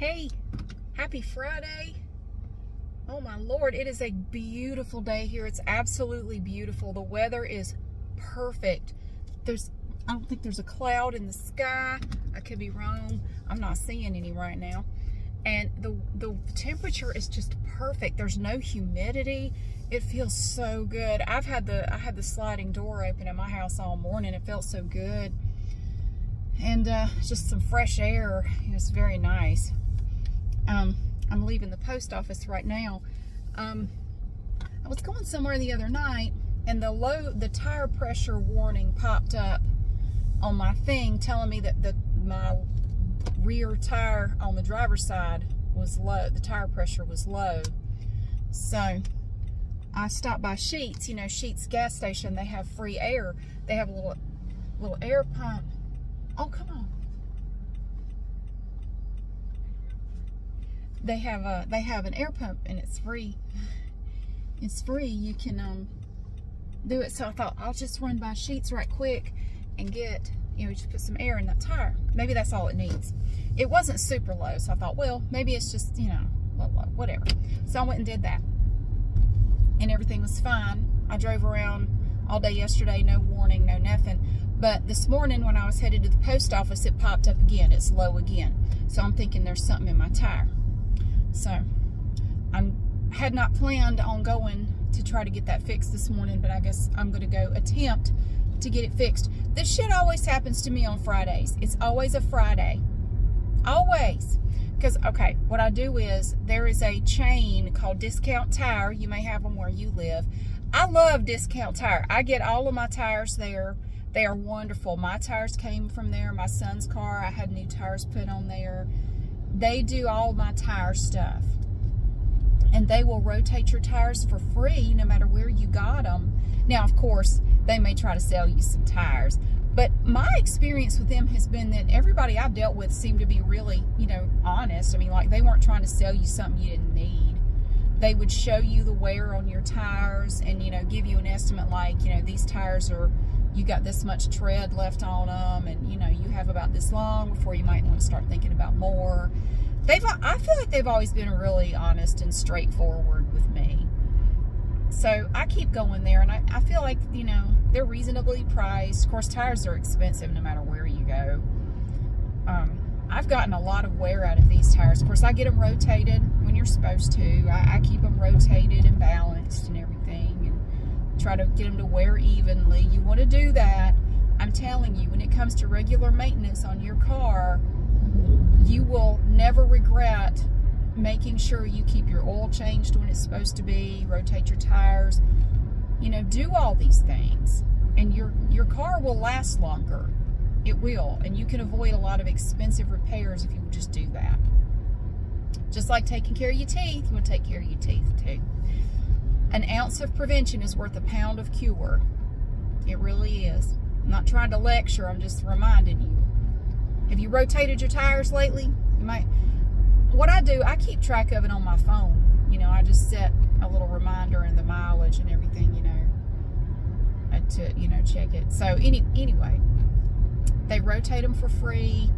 Hey, happy Friday. Oh my Lord, it is a beautiful day here. It's absolutely beautiful. The weather is perfect. There's, I don't think there's a cloud in the sky. I could be wrong. I'm not seeing any right now. And the, the temperature is just perfect. There's no humidity. It feels so good. I've had the, I had the sliding door open in my house all morning. It felt so good. And uh, just some fresh air. It's very nice. Um, I'm leaving the post office right now. Um, I was going somewhere the other night and the low, the tire pressure warning popped up on my thing telling me that the, my rear tire on the driver's side was low. The tire pressure was low. So I stopped by Sheetz, you know, Sheetz gas station. They have free air. They have a little, little air pump. Oh, come on. They have a they have an air pump and it's free. It's free. You can um do it. So I thought I'll just run by Sheetz right quick and get you know just put some air in that tire. Maybe that's all it needs. It wasn't super low, so I thought, well, maybe it's just you know whatever. So I went and did that, and everything was fine. I drove around all day yesterday, no warning, no nothing. But this morning when I was headed to the post office, it popped up again. It's low again. So I'm thinking there's something in my tire. So I had not planned on going to try to get that fixed this morning, but I guess I'm going to go attempt to get it fixed. This shit always happens to me on Fridays. It's always a Friday. Always. Because, okay, what I do is there is a chain called Discount Tire. You may have them where you live. I love Discount Tire. I get all of my tires there. They are wonderful. My tires came from there. My son's car, I had new tires put on there they do all my tire stuff. And they will rotate your tires for free no matter where you got them. Now, of course, they may try to sell you some tires. But my experience with them has been that everybody I've dealt with seemed to be really, you know, honest. I mean, like they weren't trying to sell you something you didn't need. They would show you the wear on your tires and, you know, give you an estimate like, you know, these tires are you got this much tread left on them and you know you have about this long before you might want to start thinking about more they've i feel like they've always been really honest and straightforward with me so i keep going there and i, I feel like you know they're reasonably priced of course tires are expensive no matter where you go um, I've gotten a lot of wear out of these tires. Of course, I get them rotated when you're supposed to. I, I keep them rotated and balanced and everything try to get them to wear evenly. You want to do that. I'm telling you, when it comes to regular maintenance on your car, you will never regret making sure you keep your oil changed when it's supposed to be, rotate your tires, you know, do all these things. And your, your car will last longer. It will. And you can avoid a lot of expensive repairs if you just do that. Just like taking care of your teeth, you want to take care of your teeth too. An ounce of prevention is worth a pound of cure. It really is. I'm not trying to lecture, I'm just reminding you. Have you rotated your tires lately? You might. What I do, I keep track of it on my phone. You know, I just set a little reminder and the mileage and everything, you know, uh, to, you know, check it. So, any, anyway, they rotate them for free.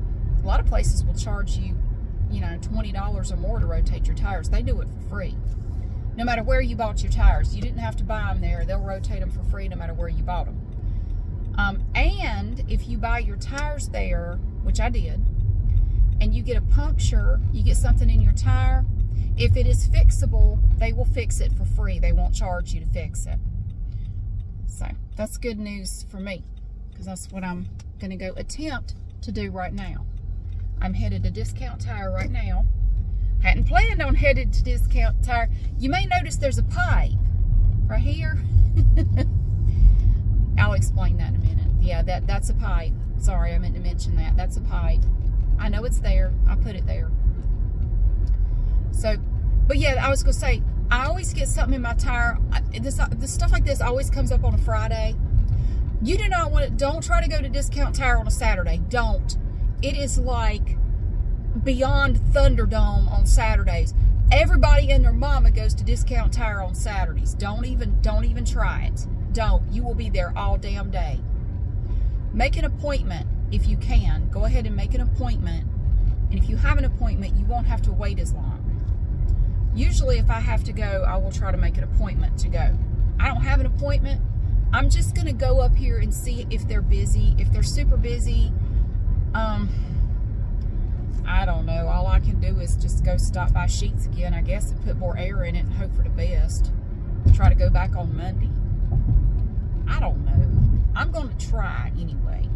A lot of places will charge you, you know, $20 or more to rotate your tires. They do it for free no matter where you bought your tires. You didn't have to buy them there. They'll rotate them for free no matter where you bought them. Um, and if you buy your tires there, which I did, and you get a puncture, you get something in your tire, if it is fixable, they will fix it for free. They won't charge you to fix it. So that's good news for me because that's what I'm going to go attempt to do right now. I'm headed to Discount Tire right now Hadn't planned on headed to Discount Tire. You may notice there's a pipe right here. I'll explain that in a minute. Yeah, that that's a pipe. Sorry, I meant to mention that. That's a pipe. I know it's there. I put it there. So, but yeah, I was going to say, I always get something in my tire. This, uh, this stuff like this always comes up on a Friday. You do not want to, don't try to go to Discount Tire on a Saturday. Don't. It is like beyond Thunderdome on Saturdays. Everybody and their mama goes to Discount Tire on Saturdays. Don't even don't even try it. Don't. You will be there all damn day. Make an appointment if you can. Go ahead and make an appointment And if you have an appointment, you won't have to wait as long. Usually, if I have to go, I will try to make an appointment to go. I don't have an appointment. I'm just going to go up here and see if they're busy. If they're super busy, um, I don't know. All I can do is just go stop by Sheetz again, I guess, and put more air in it and hope for the best. Try to go back on Monday. I don't know. I'm going to try anyway.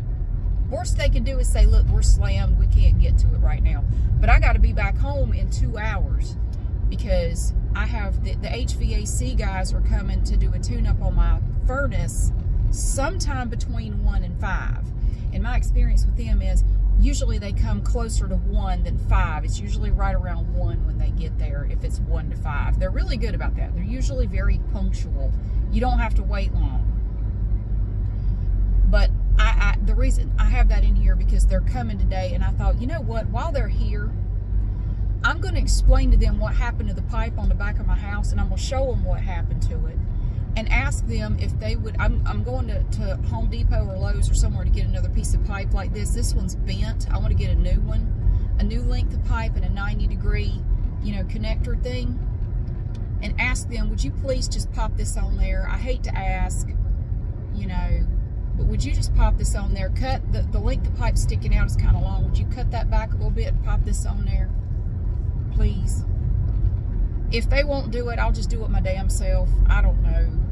Worst they can do is say, look, we're slammed. We can't get to it right now. But I got to be back home in two hours because I have the, the HVAC guys are coming to do a tune-up on my furnace sometime between 1 and 5. And my experience with them is usually they come closer to 1 than 5. It's usually right around 1 when they get there if it's 1 to 5. They're really good about that. They're usually very punctual. You don't have to wait long. But I, I the reason I have that in here because they're coming today and I thought, you know what, while they're here, I'm going to explain to them what happened to the pipe on the back of my house and I'm going to show them what happened to it and ask them if they would, I'm, I'm going to, to Home Depot or Lowe's or somewhere to get another piece of pipe like this. This one's bent. I want to get a new one, a new length of pipe and a 90 degree, you know, connector thing and ask them, would you please just pop this on there? I hate to ask, you know, but would you just pop this on there? Cut, the, the length of pipe sticking out is kind of long. Would you cut that back a little bit and pop this on there? Please. If they won't do it, I'll just do it my damn self. I don't know.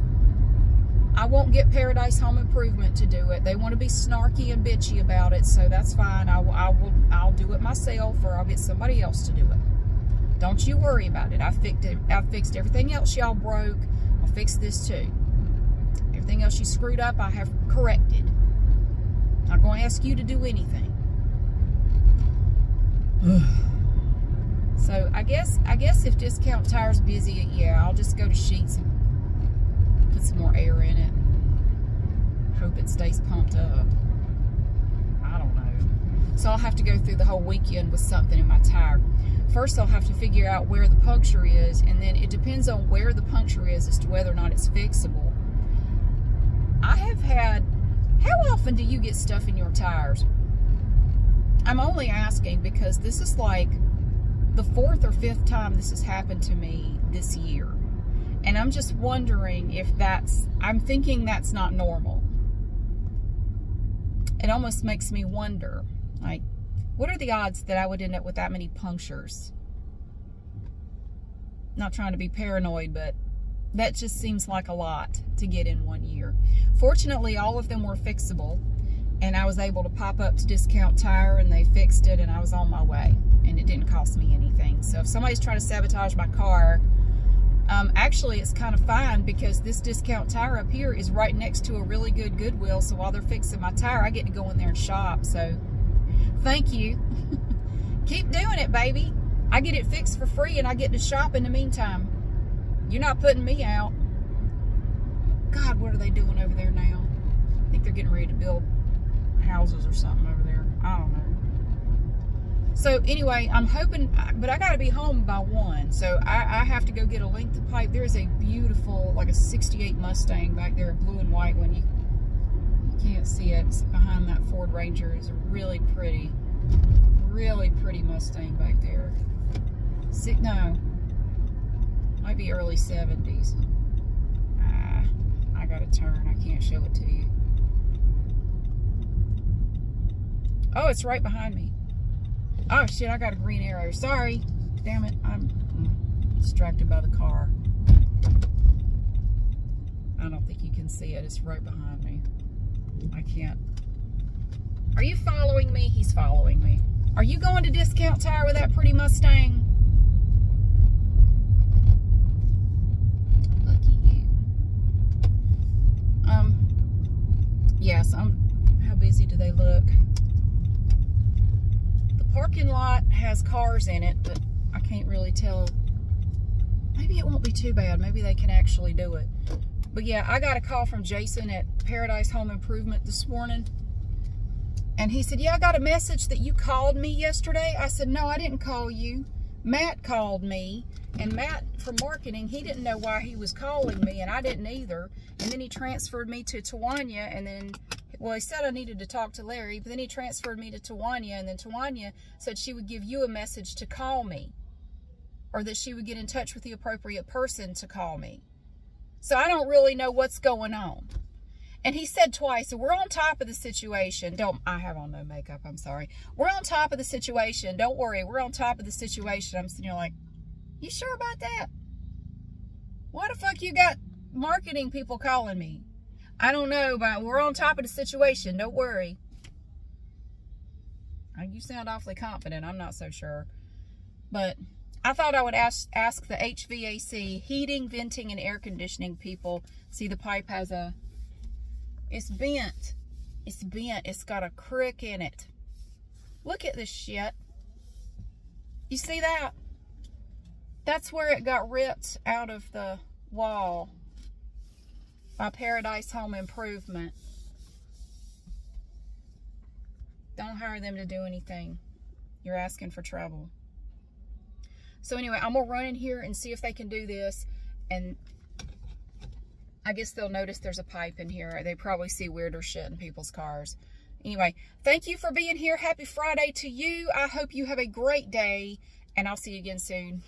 I won't get Paradise Home Improvement to do it. They want to be snarky and bitchy about it, so that's fine. I, I will, I'll do it myself, or I'll get somebody else to do it. Don't you worry about it. I fixed it. I fixed everything else y'all broke. I'll fix this too. Everything else you screwed up, I have corrected. I'm not going to ask you to do anything. so I guess I guess if Discount Tire's busy, yeah, I'll just go to Sheetz and put some more air in it. Hope it stays pumped up. I don't know. So I'll have to go through the whole weekend with something in my tire. First, I'll have to figure out where the puncture is, and then it depends on where the puncture is as to whether or not it's fixable. I have had, how often do you get stuff in your tires? I'm only asking because this is like the fourth or fifth time this has happened to me this year. And I'm just wondering if that's, I'm thinking that's not normal. It almost makes me wonder, like, what are the odds that I would end up with that many punctures? Not trying to be paranoid, but that just seems like a lot to get in one year. Fortunately, all of them were fixable, and I was able to pop up to Discount Tire, and they fixed it, and I was on my way, and it didn't cost me anything. So if somebody's trying to sabotage my car, um, actually, it's kind of fine because this discount tire up here is right next to a really good Goodwill. So while they're fixing my tire, I get to go in there and shop. So thank you. Keep doing it, baby. I get it fixed for free and I get to shop in the meantime. You're not putting me out. God, what are they doing over there now? I think they're getting ready to build houses or something over there. I don't know. So anyway, I'm hoping, but I got to be home by one. So I, I, have to go get a length of pipe. There is a beautiful, like a 68 Mustang back there, blue and white one. You, you can't see it. It's behind that Ford Ranger. It's a really pretty, really pretty Mustang back there. Six, no, might be early 70s. Ah, I got to turn. I can't show it to you. Oh, it's right behind me. Oh shit, I got a green arrow. Sorry. Damn it. I'm distracted by the car. I don't think you can see it. It's right behind me. I can't. Are you following me? He's following me. Are you going to Discount Tire with that pretty Mustang? Lucky you. Um, yes, I'm, how busy do they look? Parking lot has cars in it, but I can't really tell. Maybe it won't be too bad. Maybe they can actually do it. But yeah, I got a call from Jason at Paradise Home Improvement this morning. And he said, yeah, I got a message that you called me yesterday. I said, no, I didn't call you. Matt called me. And Matt, from marketing, he didn't know why he was calling me, and I didn't either. And then he transferred me to Tawanya, and then Well, he said I needed to talk to Larry, but then he transferred me to Tawanya, and then Tawanya said she would give you a message to call me, or that she would get in touch with the appropriate person to call me. So I don't really know what's going on. And he said twice, so we're on top of the situation. Don't, I have on no makeup, I'm sorry. We're on top of the situation. Don't worry, we're on top of the situation. I'm sitting here like, you sure about that? Why the fuck you got marketing people calling me? I don't know, but we're on top of the situation. Don't worry. Uh, you sound awfully confident. I'm not so sure. But I thought I would ask, ask the HVAC, heating, venting, and air conditioning people. See, the pipe has a, it's bent. It's bent. It's got a crick in it. Look at this shit. You see that? That's where it got ripped out of the wall by Paradise Home Improvement. Don't hire them to do anything. You're asking for trouble. So anyway, I'm going to run in here and see if they can do this. And I guess they'll notice there's a pipe in here. They probably see weirder shit in people's cars. Anyway, thank you for being here. Happy Friday to you. I hope you have a great day. And I'll see you again soon.